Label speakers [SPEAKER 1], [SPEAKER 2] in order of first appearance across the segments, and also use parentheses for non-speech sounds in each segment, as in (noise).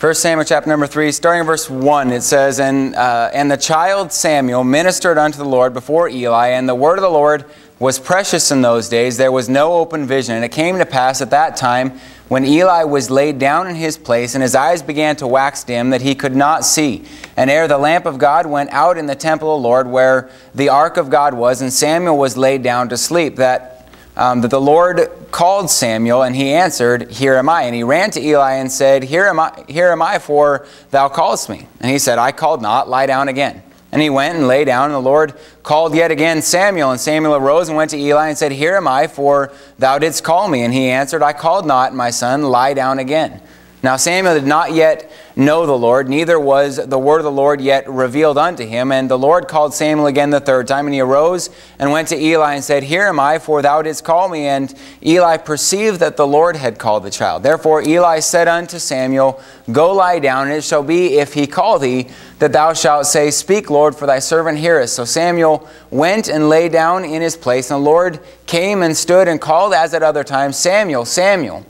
[SPEAKER 1] 1 Samuel chapter number 3, starting in verse 1, it says, and, uh, and the child Samuel ministered unto the Lord before Eli, and the word of the Lord was precious in those days. There was no open vision. And it came to pass at that time, when Eli was laid down in his place, and his eyes began to wax dim, that he could not see. And ere the lamp of God went out in the temple of the Lord, where the ark of God was, and Samuel was laid down to sleep, that um, that the Lord called Samuel, and he answered, Here am I. And he ran to Eli and said, Here am I, here am I for thou callest me. And he said, I called not, lie down again. And he went and lay down, and the Lord called yet again Samuel. And Samuel arose and went to Eli and said, Here am I, for thou didst call me. And he answered, I called not, my son, lie down again. Now Samuel did not yet know the Lord, neither was the word of the Lord yet revealed unto him. And the Lord called Samuel again the third time, and he arose and went to Eli and said, Here am I, for thou didst call me. And Eli perceived that the Lord had called the child. Therefore Eli said unto Samuel, Go lie down, and it shall be, if he call thee, that thou shalt say, Speak, Lord, for thy servant heareth. So Samuel went and lay down in his place, and the Lord came and stood and called as at other times, Samuel, Samuel.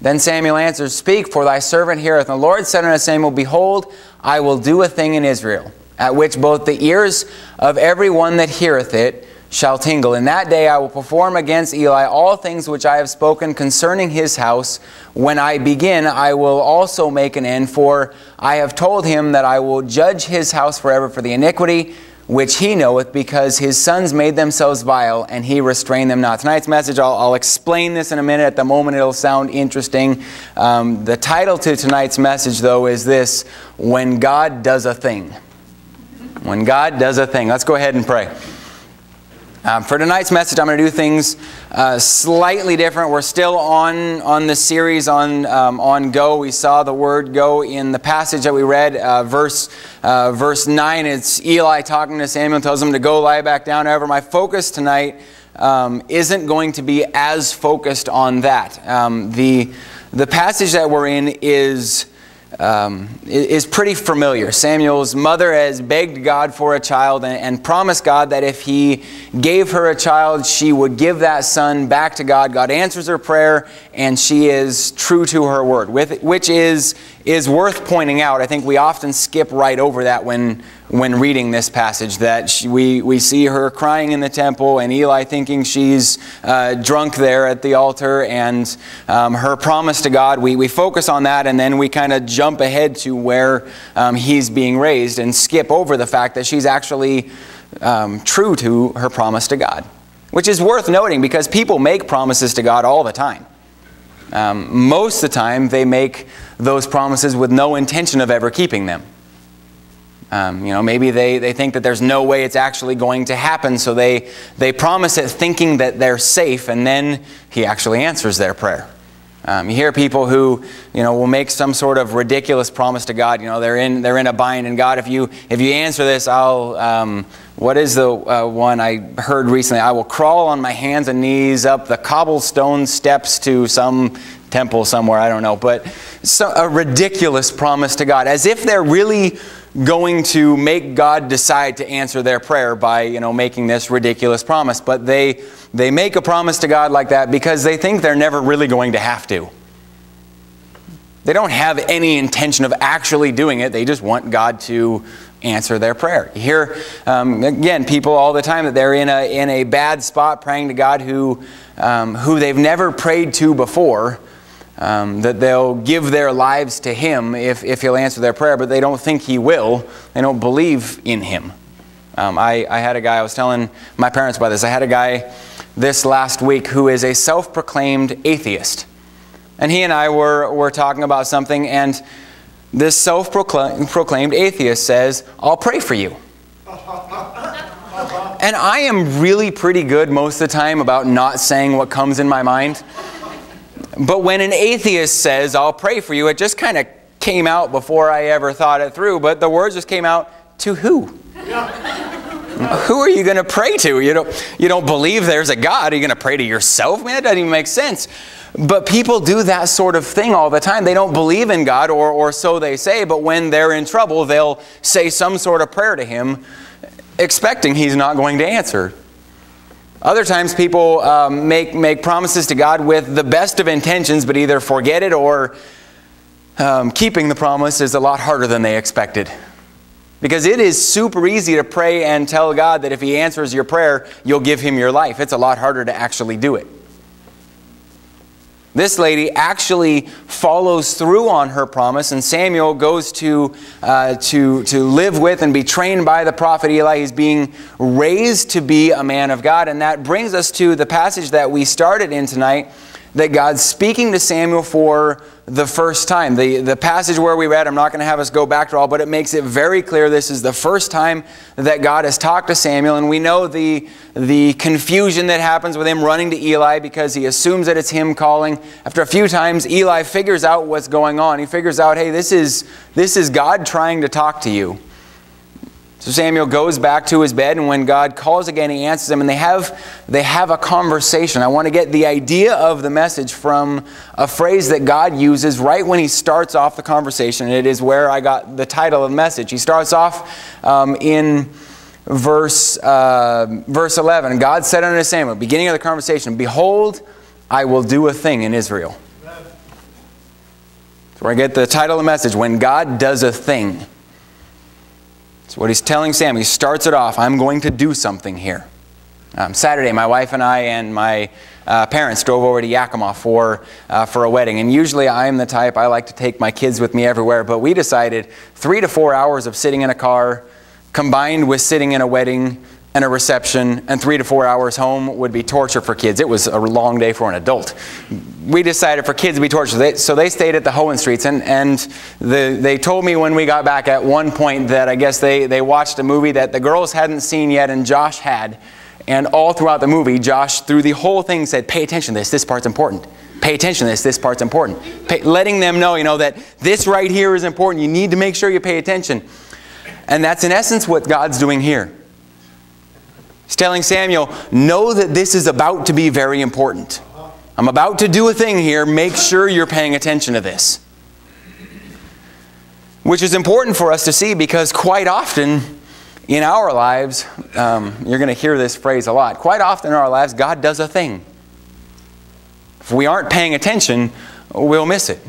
[SPEAKER 1] Then Samuel answered, Speak, for thy servant heareth. And the Lord said unto Samuel, Behold, I will do a thing in Israel, at which both the ears of every one that heareth it shall tingle. In that day I will perform against Eli all things which I have spoken concerning his house. When I begin, I will also make an end, for I have told him that I will judge his house forever for the iniquity which he knoweth, because his sons made themselves vile, and he restrained them not. Tonight's message, I'll, I'll explain this in a minute. At the moment, it'll sound interesting. Um, the title to tonight's message, though, is this When God Does a Thing. When God Does a Thing. Let's go ahead and pray. Um, for tonight's message, I'm going to do things uh, slightly different. We're still on on the series on um, on go. We saw the word go in the passage that we read, uh, verse uh, verse nine. It's Eli talking to Samuel, tells him to go lie back down. However, my focus tonight um, isn't going to be as focused on that. Um, the the passage that we're in is um, is pretty familiar. Samuel's mother has begged God for a child and, and, promised God that if he gave her a child, she would give that son back to God. God answers her prayer, and she is true to her word, with, which is, is worth pointing out. I think we often skip right over that when when reading this passage that she, we, we see her crying in the temple and Eli thinking she's uh, drunk there at the altar and um, her promise to God. We, we focus on that and then we kind of jump ahead to where um, he's being raised and skip over the fact that she's actually um, true to her promise to God, which is worth noting because people make promises to God all the time. Um, most of the time, they make those promises with no intention of ever keeping them. Um, you know, maybe they, they think that there's no way it's actually going to happen, so they, they promise it thinking that they're safe, and then he actually answers their prayer. Um, you hear people who, you know, will make some sort of ridiculous promise to God. You know, they're in, they're in a bind, and God, if you, if you answer this, I'll, um, what is the uh, one I heard recently? I will crawl on my hands and knees up the cobblestone steps to some temple somewhere, I don't know. But so, a ridiculous promise to God, as if they're really going to make God decide to answer their prayer by, you know, making this ridiculous promise. But they, they make a promise to God like that because they think they're never really going to have to. They don't have any intention of actually doing it. They just want God to answer their prayer. You hear, um, again, people all the time that they're in a, in a bad spot praying to God who, um, who they've never prayed to before um, that they'll give their lives to Him if, if He'll answer their prayer, but they don't think He will. They don't believe in Him. Um, I, I had a guy, I was telling my parents about this. I had a guy this last week who is a self proclaimed atheist. And he and I were, were talking about something, and this self proclaimed atheist says, I'll pray for you. and I am really pretty good most of the time about not saying what comes in my mind. But when an atheist says, I'll pray for you, it just kind of came out before I ever thought it through. But the words just came out to who? Yeah. who are you going to pray to? You don't, you don't believe there's a God. Are you going to pray to yourself? I Man, that doesn't even make sense. But people do that sort of thing all the time. They don't believe in God, or, or so they say, but when they're in trouble, they'll say some sort of prayer to Him, expecting He's not going to answer. Other times people um, make, make promises to God with the best of intentions, but either forget it or um, keeping the promise is a lot harder than they expected. Because it is super easy to pray and tell God that if He answers your prayer, you'll give Him your life. It's a lot harder to actually do it. This lady actually follows through on her promise, and Samuel goes to, uh, to, to live with and be trained by the prophet Eli. He's being raised to be a man of God. And that brings us to the passage that we started in tonight that God's speaking to Samuel for the first time. The, the passage where we read, I'm not going to have us go back to all, but it makes it very clear this is the first time that God has talked to Samuel. And we know the, the confusion that happens with him running to Eli because he assumes that it's him calling. After a few times, Eli figures out what's going on. He figures out, hey, this is, this is God trying to talk to you. So Samuel goes back to his bed, and when God calls again, he answers him, and they have, they have a conversation. I want to get the idea of the message from a phrase that God uses right when he starts off the conversation. and It is where I got the title of the message. He starts off um, in verse, uh, verse 11. God said unto Samuel, beginning of the conversation, Behold, I will do a thing in Israel. So where I get the title of the message, When God Does a Thing. So what he's telling Sam, he starts it off, I'm going to do something here. Um, Saturday, my wife and I and my uh, parents drove over to Yakima for, uh, for a wedding. And usually I'm the type, I like to take my kids with me everywhere, but we decided three to four hours of sitting in a car combined with sitting in a wedding and a reception and three to four hours home would be torture for kids. It was a long day for an adult. We decided for kids to be torture. so they stayed at the Hohen Streets. And, and the, they told me when we got back at one point that I guess they, they watched a movie that the girls hadn't seen yet and Josh had. And all throughout the movie, Josh, through the whole thing, said, Pay attention to this. This part's important. Pay attention to this. This part's important. Pay, letting them know, you know, that this right here is important. You need to make sure you pay attention. And that's in essence what God's doing here. He's telling Samuel, know that this is about to be very important. I'm about to do a thing here. Make sure you're paying attention to this. Which is important for us to see because quite often in our lives, um, you're going to hear this phrase a lot. Quite often in our lives, God does a thing. If we aren't paying attention, we'll miss it.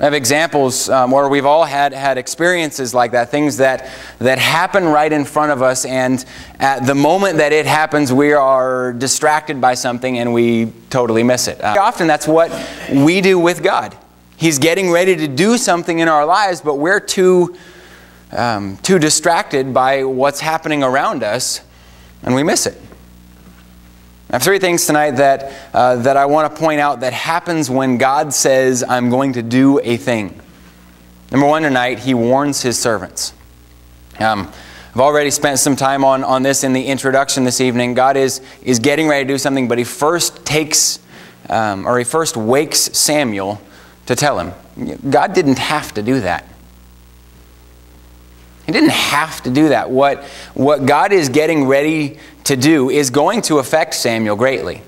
[SPEAKER 1] I have examples um, where we've all had, had experiences like that, things that, that happen right in front of us, and at the moment that it happens, we are distracted by something and we totally miss it. Uh, often that's what we do with God. He's getting ready to do something in our lives, but we're too, um, too distracted by what's happening around us, and we miss it. I have three things tonight that, uh, that I want to point out that happens when God says, I'm going to do a thing. Number one tonight, he warns his servants. Um, I've already spent some time on, on this in the introduction this evening. God is, is getting ready to do something, but he first takes, um, or he first wakes Samuel to tell him. God didn't have to do that. He didn't have to do that. What, what God is getting ready to do is going to affect Samuel greatly.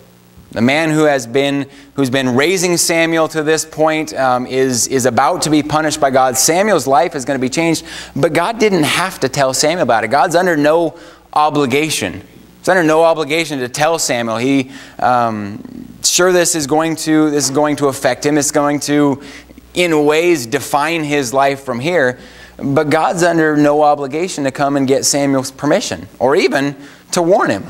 [SPEAKER 1] The man who has been, who's been raising Samuel to this point um, is, is about to be punished by God. Samuel's life is going to be changed, but God didn't have to tell Samuel about it. God's under no obligation. He's under no obligation to tell Samuel. He, um, sure, this is going to this is going to affect him. It's going to, in ways, define his life from here. But God's under no obligation to come and get Samuel's permission or even to warn him.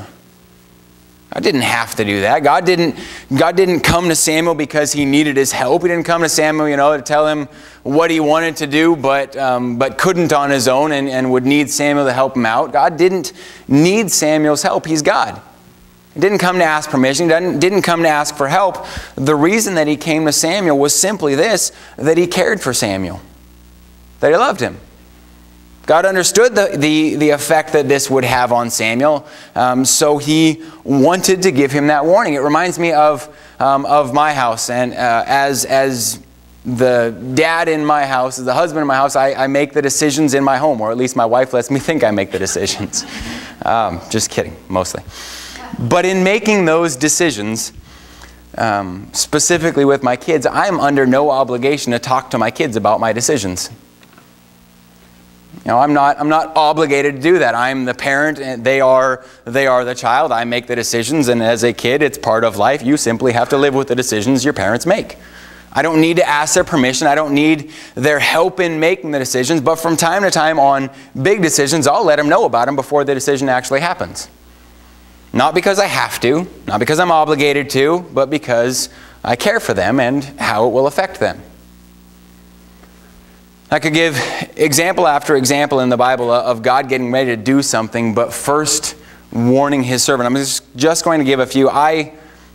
[SPEAKER 1] I didn't have to do that. God didn't, God didn't come to Samuel because he needed his help. He didn't come to Samuel, you know, to tell him what he wanted to do, but, um, but couldn't on his own and, and would need Samuel to help him out. God didn't need Samuel's help. He's God. He didn't come to ask permission. He didn't, didn't come to ask for help. The reason that he came to Samuel was simply this, that he cared for Samuel that he loved him. God understood the, the, the effect that this would have on Samuel, um, so he wanted to give him that warning. It reminds me of, um, of my house, and uh, as, as the dad in my house, as the husband in my house, I, I, make the decisions in my home, or at least my wife lets me (laughs) think I make the decisions. Um, just kidding, mostly. But in making those decisions, um, specifically with my kids, I'm under no obligation to talk to my kids about my decisions. You know, I'm not, I'm not obligated to do that. I'm the parent and they are, they are the child. I make the decisions and as a kid, it's part of life. You simply have to live with the decisions your parents make. I don't need to ask their permission. I don't need their help in making the decisions. But from time to time on big decisions, I'll let them know about them before the decision actually happens. Not because I have to, not because I'm obligated to, but because I care for them and how it will affect them. I could give example after example in the Bible of God getting ready to do something, but first warning his servant. I'm just, going to give a few. I,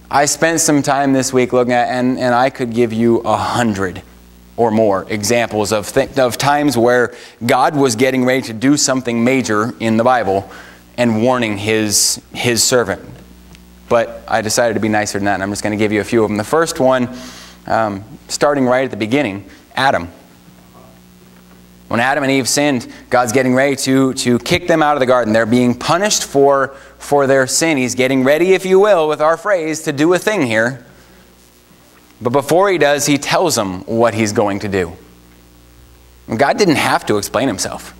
[SPEAKER 1] I spent some time this week looking at, and, and I could give you a hundred or more examples of, of times where God was getting ready to do something major in the Bible and warning his, his servant. But I decided to be nicer than that, and I'm just going to give you a few of them. The first one, um, starting right at the beginning, Adam. When Adam and Eve sinned, God's getting ready to, to kick them out of the garden. They're being punished for, for their sin. He's getting ready, if you will, with our phrase, to do a thing here. But before he does, he tells them what he's going to do. God didn't have to explain himself.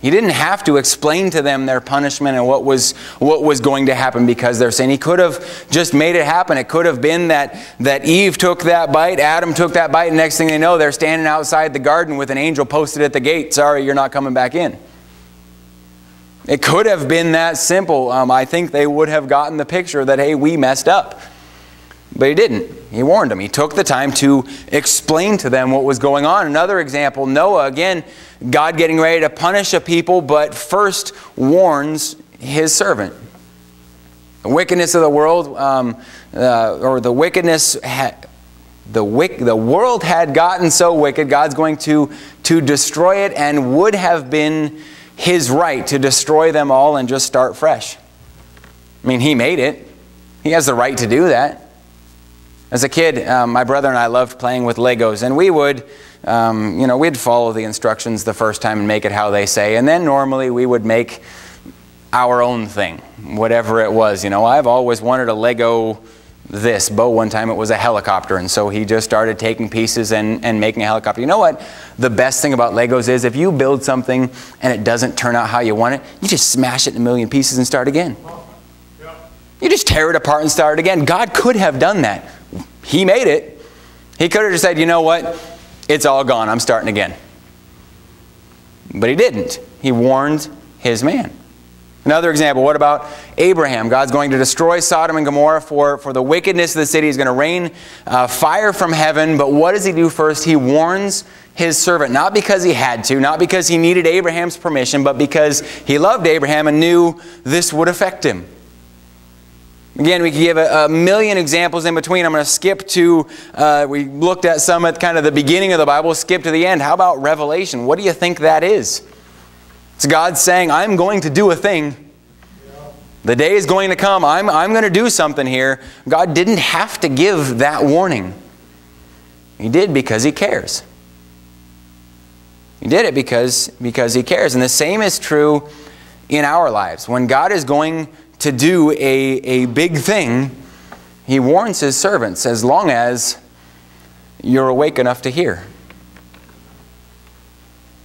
[SPEAKER 1] He didn't have to explain to them their punishment and what was, what was going to happen because they're sin. He could have just made it happen. It could have been that, that Eve took that bite, Adam took that bite, and next thing they know, they're standing outside the garden with an angel posted at the gate. Sorry, you're not coming back in. It could have been that simple. Um, I think they would have gotten the picture that, hey, we messed up. But he didn't. He warned them. He took the time to explain to them what was going on. Another example Noah, again, God getting ready to punish a people, but first warns his servant. The wickedness of the world, um, uh, or the wickedness, the, wick, the world had gotten so wicked, God's going to, to destroy it and would have been his right to destroy them all and just start fresh. I mean, he made it, he has the right to do that. As a kid, um, my brother and I loved playing with Legos, and we would, um, you know, we'd follow the instructions the first time and make it how they say, and then normally we would make our own thing, whatever it was. You know, I've always wanted a Lego this. Bo, one time it was a helicopter, and so he just started taking pieces and, and making a helicopter. You know what? The best thing about Legos is if you build something and it doesn't turn out how you want it, you just smash it in a million pieces and start again. You just tear it apart and start again. God could have done that. He made it. He could have just said, you know what? It's all gone. I'm starting again. But he didn't. He warned his man. Another example, what about Abraham? God's going to destroy Sodom and Gomorrah for, for the wickedness of the city. He's going to rain uh, fire from heaven. But what does he do first? He warns his servant, not because he had to, not because he needed Abraham's permission, but because he loved Abraham and knew this would affect him. Again, we could give a, a, million examples in between. I'm going to skip to, uh, we looked at some at kind of the beginning of the Bible, skip to the end. How about Revelation? What do you think that is? It's God saying, I'm going to do a thing. The day is going to come. I'm, I'm going to do something here. God didn't have to give that warning. He did because He cares. He did it because, because He cares. And the same is true in our lives. When God is going to do a, a big thing, he warns his servants as long as you're awake enough to hear.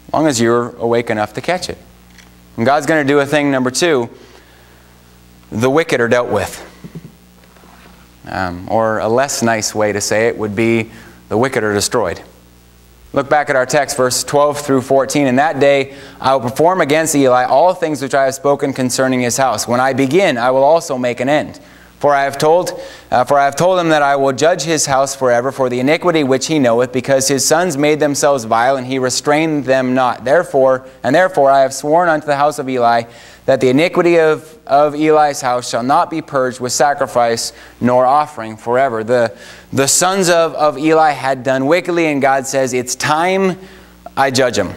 [SPEAKER 1] As long as you're awake enough to catch it. And God's going to do a thing, number two, the wicked are dealt with. Um, or a less nice way to say it would be the wicked are destroyed. Look back at our text, verse 12 through 14. In that day I will perform against Eli all things which I have spoken concerning his house. When I begin, I will also make an end. For I have told, uh, for I have told him that I will judge his house forever for the iniquity which he knoweth, because his sons made themselves vile, and he restrained them not. Therefore, and therefore I have sworn unto the house of Eli that the iniquity of, of Eli's house shall not be purged with sacrifice nor offering forever. The, the sons of, of Eli had done wickedly, and God says, It's time I judge them.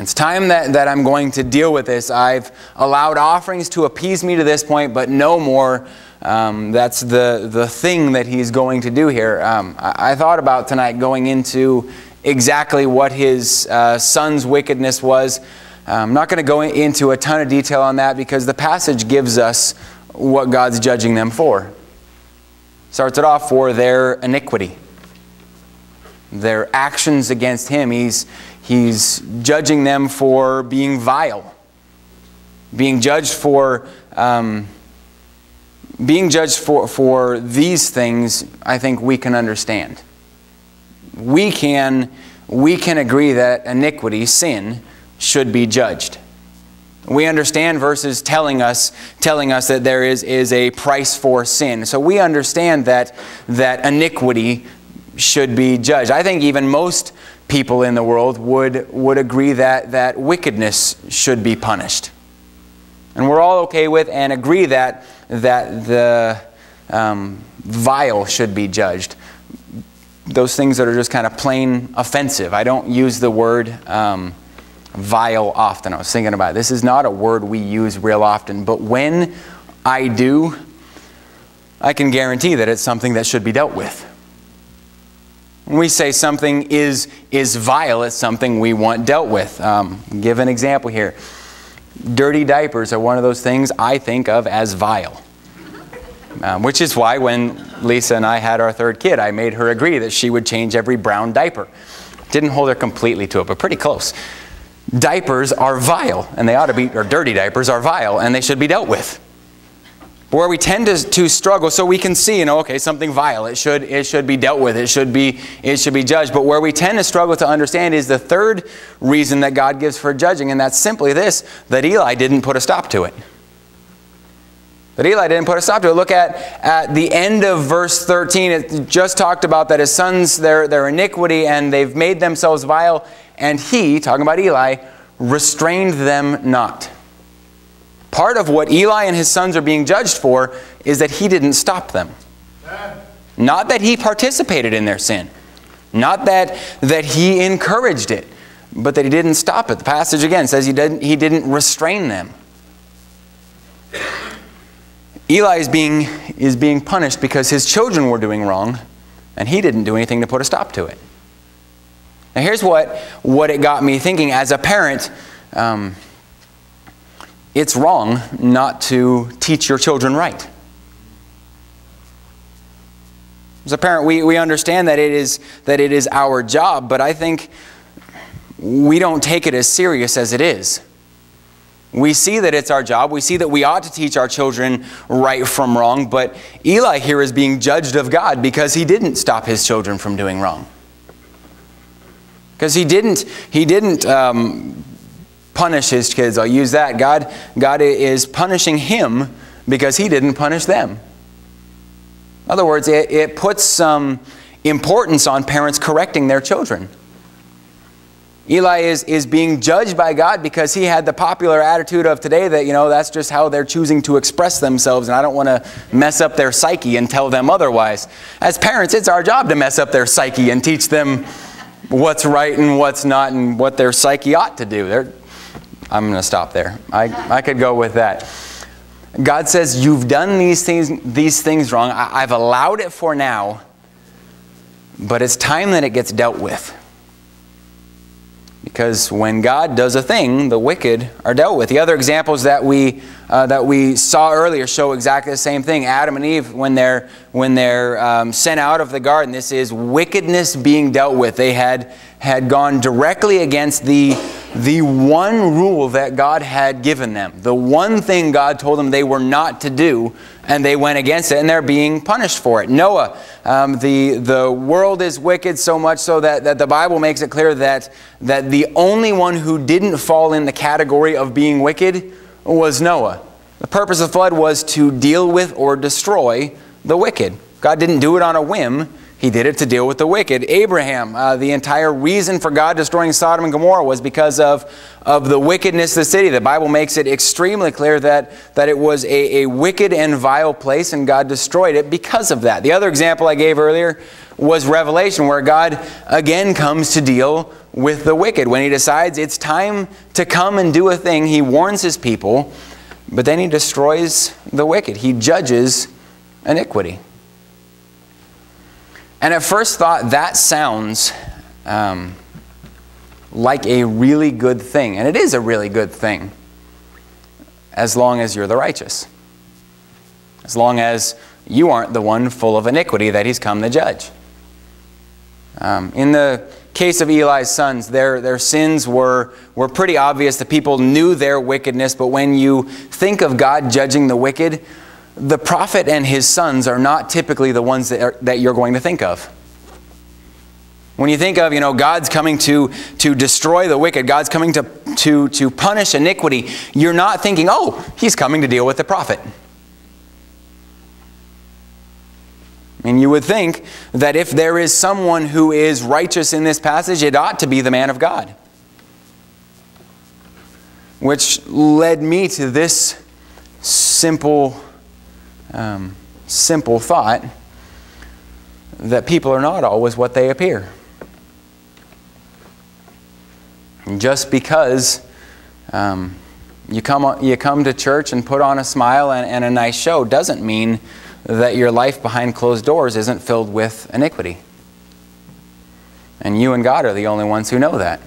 [SPEAKER 1] It's time that, that I'm going to deal with this. I've allowed offerings to appease me to this point, but no more. Um, that's the, the thing that he's going to do here. Um, I, I, thought about tonight going into exactly what his uh, son's wickedness was. I'm not going to go into a ton of detail on that because the passage gives us what God's judging them for. Starts it off for their iniquity, their actions against Him. He's, he's judging them for being vile, being judged for um, being judged for, for these things, I think we can understand. We can, we can agree that iniquity, sin, should be judged. We understand verses telling us, telling us that there is, is a price for sin. So we understand that, that iniquity should be judged. I think even most people in the world would, would agree that, that wickedness should be punished. And we're all okay with and agree that, that the um, vile should be judged. Those things that are just kind of plain offensive. I don't use the word. Um, vile often. I was thinking about it. this is not a word we use real often, but when I do, I can guarantee that it's something that should be dealt with. When we say something is, is vile, it's something we want dealt with. Um, give an example here. Dirty diapers are one of those things I think of as vile. Um, which is why when Lisa and I had our third kid, I made her agree that she would change every brown diaper. Didn't hold her completely to it, but pretty close diapers are vile, and they ought to be, or dirty diapers are vile, and they should be dealt with. Where we tend to, to struggle, so we can see, you know, okay, something vile, it should, it should be dealt with, it should be, it should be judged. But where we tend to struggle to understand is the third reason that God gives for judging, and that's simply this that Eli didn't put a stop to it. That Eli didn't put a stop to it. Look at, at the end of verse 13. It just talked about that his sons, their, their iniquity, and they've made themselves vile, and he, talking about Eli, restrained them not. Part of what Eli and his sons are being judged for is that he didn't stop them. Not that he participated in their sin. Not that, that he encouraged it, but that he didn't stop it. The passage again says he didn't, he didn't restrain them. Eli is being, is being punished because his children were doing wrong, and he didn't do anything to put a stop to it. Now, here's what, what it got me thinking as a parent. Um, it's wrong not to teach your children right. As a parent, we, we understand that it, is, that it is our job, but I think we don't take it as serious as it is. We see that it's our job. We see that we ought to teach our children right from wrong, but Eli here is being judged of God because he didn't stop his children from doing wrong. Because he didn't, he didn't um, punish his kids. I'll use that. God, God is punishing him because he didn't punish them. In other words, it, it puts some importance on parents correcting their children. Eli is, is being judged by God because he had the popular attitude of today that, you know, that's just how they're choosing to express themselves, and I don't want to mess up their psyche and tell them otherwise. As parents, it's our job to mess up their psyche and teach them what's right and what's not and what their psyche ought to do. They're, I'm going to stop there. I, I could go with that. God says, You've done these things, these things wrong. I, I've allowed it for now, but it's time that it gets dealt with. Because when God does a thing, the wicked are dealt with. The other examples that we, uh, that we saw earlier show exactly the same thing. Adam and Eve, when they're, when they're um, sent out of the garden, this is wickedness being dealt with. They had, had gone directly against the, the one rule that God had given them, the one thing God told them they were not to do, and they went against it, and they're being punished for it. Noah, um, the, the world is wicked so much so that, that the Bible makes it clear that, that the only one who didn't fall in the category of being wicked was Noah. The purpose of the flood was to deal with or destroy the wicked. God didn't do it on a whim. He did it to deal with the wicked. Abraham, uh, the entire reason for God destroying Sodom and Gomorrah was because of, of the wickedness of the city. The Bible makes it extremely clear that, that it was a, a wicked and vile place, and God destroyed it because of that. The other example I gave earlier was Revelation, where God again comes to deal with the wicked. When he decides it's time to come and do a thing, he warns his people, but then he destroys the wicked. He judges iniquity. And at first thought, that sounds um, like a really good thing. And it is a really good thing as long as you're the righteous. As long as you aren't the one full of iniquity that he's come to judge. Um, in the case of Eli's sons, their, their sins were, were pretty obvious. The people knew their wickedness, but when you think of God judging the wicked, the prophet and his sons are not typically the ones that, are, that you're going to think of. When you think of, you know, God's coming to, to destroy the wicked, God's coming to, to, to punish iniquity, you're not thinking, oh, he's coming to deal with the prophet. And you would think that if there is someone who is righteous in this passage, it ought to be the man of God. Which led me to this simple, um, simple thought that people are not always what they appear. just because um, you, come, you come to church and put on a smile and, and a nice show doesn't mean that your life behind closed doors isn't filled with iniquity. And you and God are the only ones who know that.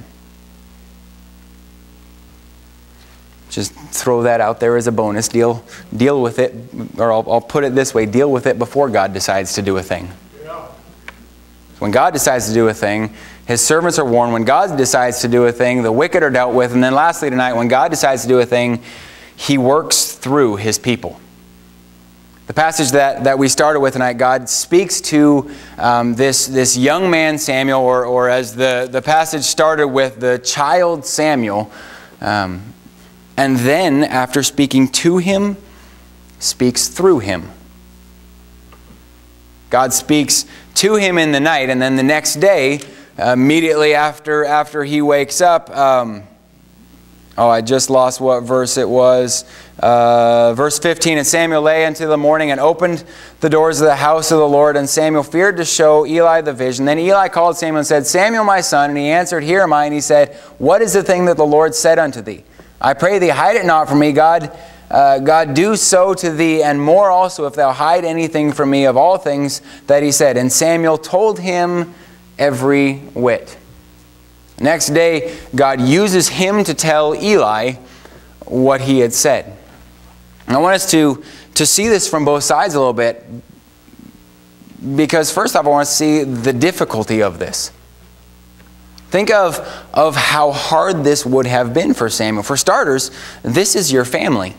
[SPEAKER 1] Just throw that out there as a bonus. Deal, deal with it, or I'll, I'll put it this way deal with it before God decides to do a thing. When God decides to do a thing, his servants are warned. When God decides to do a thing, the wicked are dealt with. And then lastly tonight, when God decides to do a thing, he works through his people. The passage that, that we started with tonight, God speaks to um, this, this young man Samuel, or, or as the, the passage started with, the child Samuel. Um, and then, after speaking to him, speaks through him. God speaks to him in the night, and then the next day, immediately after after he wakes up. Um, oh, I just lost what verse it was. Uh, verse 15 And Samuel lay into the morning and opened the doors of the house of the Lord, and Samuel feared to show Eli the vision. Then Eli called Samuel and said, Samuel, my son. And he answered, Here am I. And he said, What is the thing that the Lord said unto thee? I pray thee, hide it not from me, God. Uh, God, do so to thee, and more also, if thou hide anything from me of all things that he said. And Samuel told him every whit. Next day, God uses him to tell Eli what he had said. And I want us to, to see this from both sides a little bit because, first off, I want to see the difficulty of this. Think of, of how hard this would have been for Samuel. For starters, this is your family.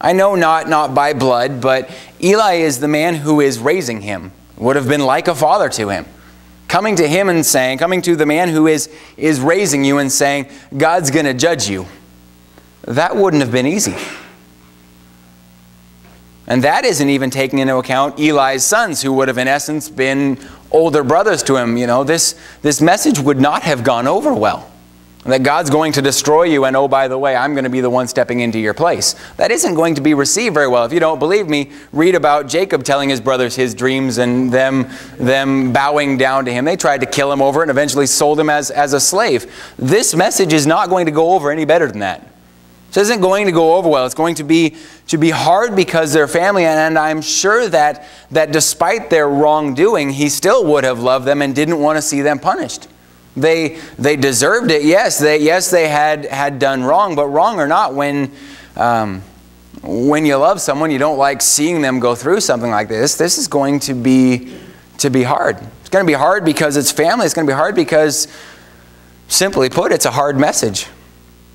[SPEAKER 1] I know not, not by blood, but Eli is the man who is raising him, would have been like a father to him coming to him and saying, coming to the man who is, is raising you and saying, God's going to judge you, that wouldn't have been easy. And that isn't even taking into account Eli's sons, who would have, in essence, been older brothers to him. You know, this, this message would not have gone over well that God's going to destroy you, and oh, by the way, I'm going to be the one stepping into your place. That isn't going to be received very well. If you don't believe me, read about Jacob telling his brothers his dreams and them, them bowing down to him. They tried to kill him over it and eventually sold him as, as a slave. This message is not going to go over any better than that. This isn't going to go over well. It's going to be, to be hard because they're family, and I'm sure that, that despite their wrongdoing, he still would have loved them and didn't want to see them punished. They, they deserved it, yes. They, yes, they had, had done wrong, but wrong or not, when, um, when you love someone, you don't like seeing them go through something like this. This is going to be, to be hard. It's going to be hard because it's family. It's going to be hard because, simply put, it's a hard message.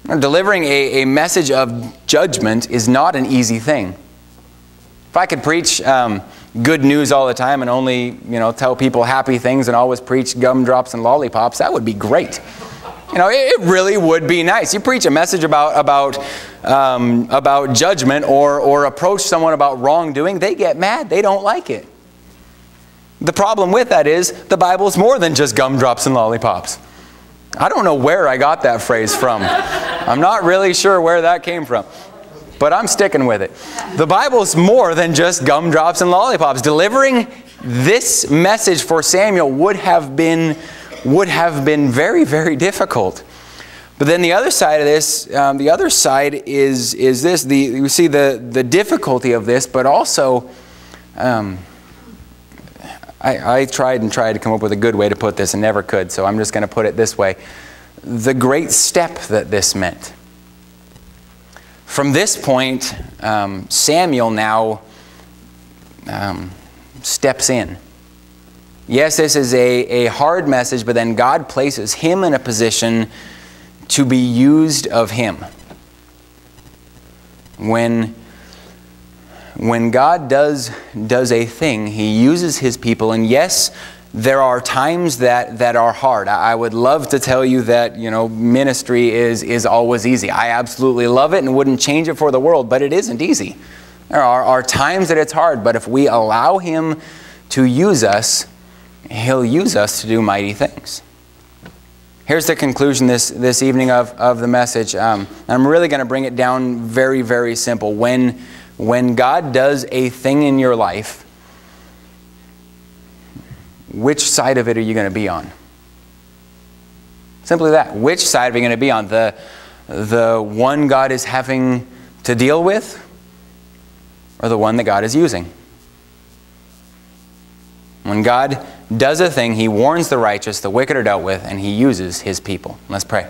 [SPEAKER 1] Delivering a, a message of judgment is not an easy thing. If I could preach um, good news all the time and only, you know, tell people happy things and always preach gumdrops and lollipops, that would be great. You know, it really would be nice. You preach a message about, about, um, about judgment or, or approach someone about wrongdoing, they get mad. They don't like it. The problem with that is the Bible is more than just gumdrops and lollipops. I don't know where I got that phrase from. I'm not really sure where that came from but I'm sticking with it. The Bible's more than just gumdrops and lollipops. Delivering this message for Samuel would have been, would have been very, very difficult. But then the other side of this, um, the other side is, is this. The, you see the, the difficulty of this, but also, um, I, I tried and tried to come up with a good way to put this and never could, so I'm just going to put it this way. The great step that this meant. From this point, um, Samuel now um, steps in. Yes, this is a, a hard message, but then God places him in a position to be used of him. When, when God does, does a thing, He uses His people. And yes, there are times that, that are hard. I would love to tell you that, you know, ministry is, is always easy. I absolutely love it and wouldn't change it for the world, but it isn't easy. There are, are times that it's hard, but if we allow Him to use us, He'll use us to do mighty things. Here's the conclusion this, this evening of, of the message. Um, I'm really going to bring it down very, very simple. When, when God does a thing in your life, which side of it are you going to be on? Simply that. Which side are you going to be on? The, the one God is having to deal with, or the one that God is using? When God does a thing, he warns the righteous, the wicked are dealt with, and he uses his people. Let's pray.